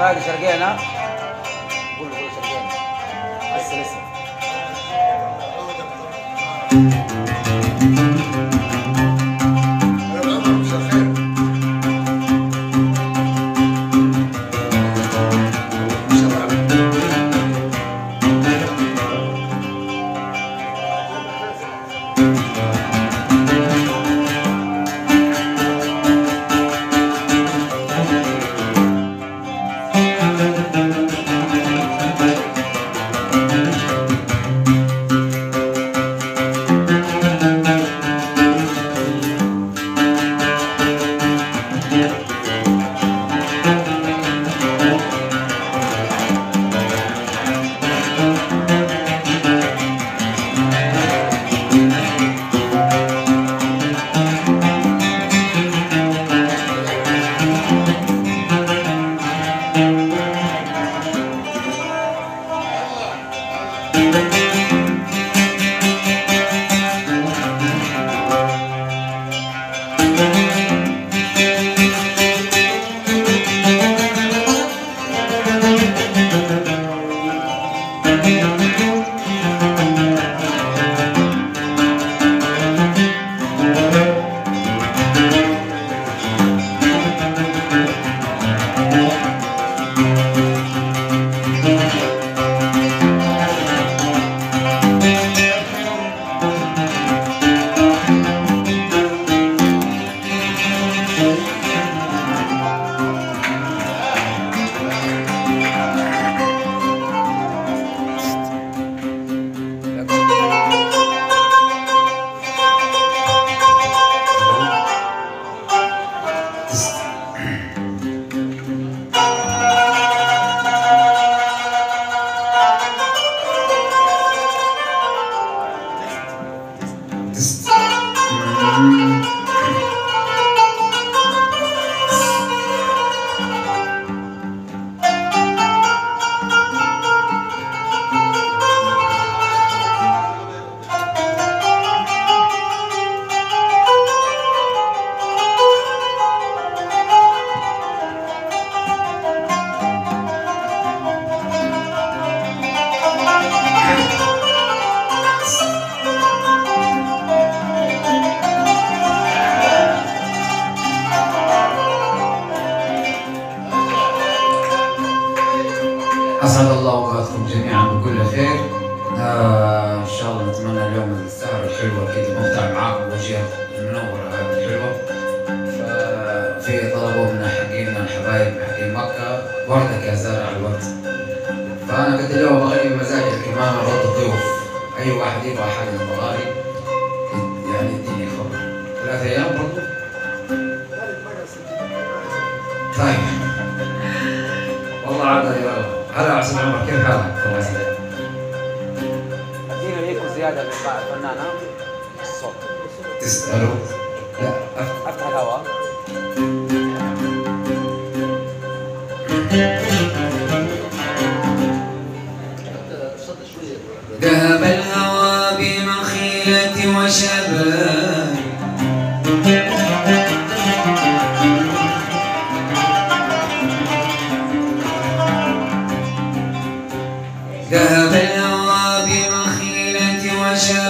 باقي شرقينا. قول قول شرقينا. لسه لسه. الحلوة كده ممتع معاكم وجهة المنورة هذه الحلوة ففي طلبوا من حقين الحبايب حقين مكة وردك يا زارع الورد فأنا قد اليوم بغني بمزاجي الكمان أرد الضيوف أي واحد يبغى حاجة من المغاري يعني اديني خبر. ثلاثة أيام برضو؟ طيب. والله عاد هلا عسل عمر كيف حالك؟ الله يسعدك أدينا ليكم زيادة لقاء الفنان ها الصوت. تسألوا. لا أفتح الهواء. ذهب الهوى بمخيلة وشباب ذهب الهوى بمخيلة وشبابي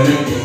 yeah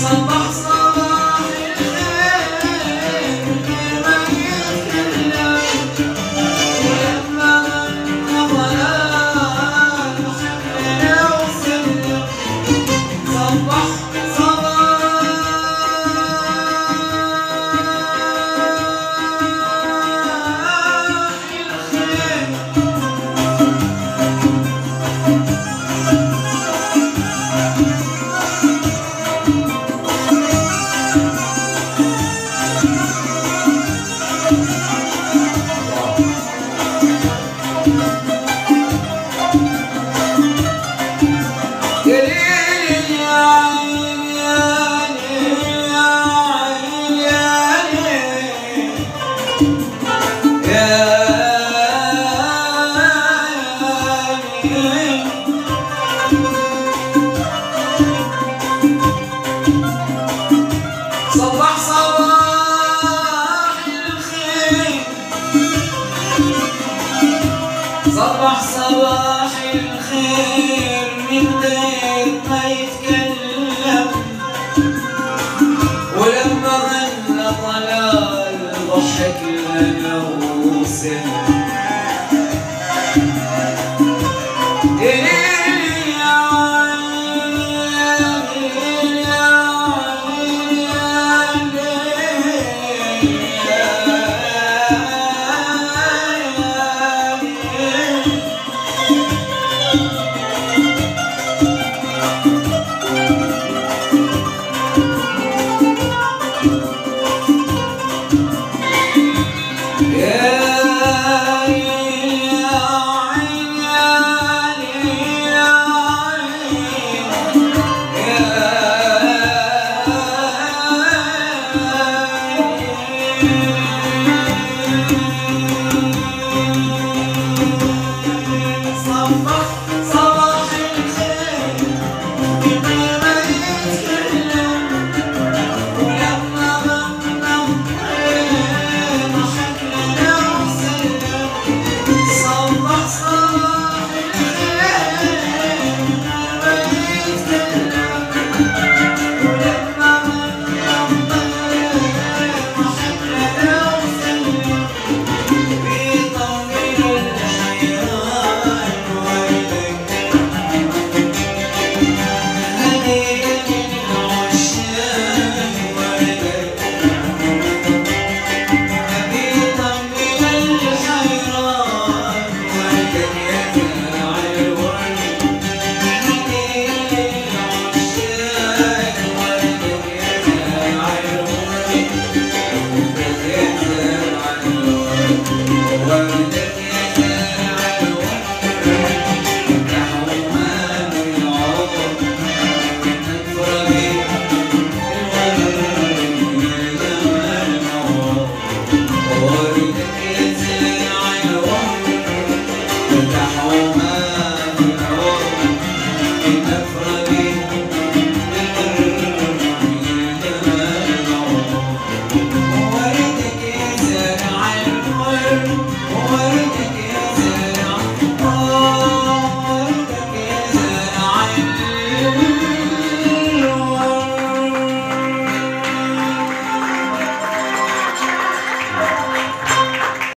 Bahasa-bahasa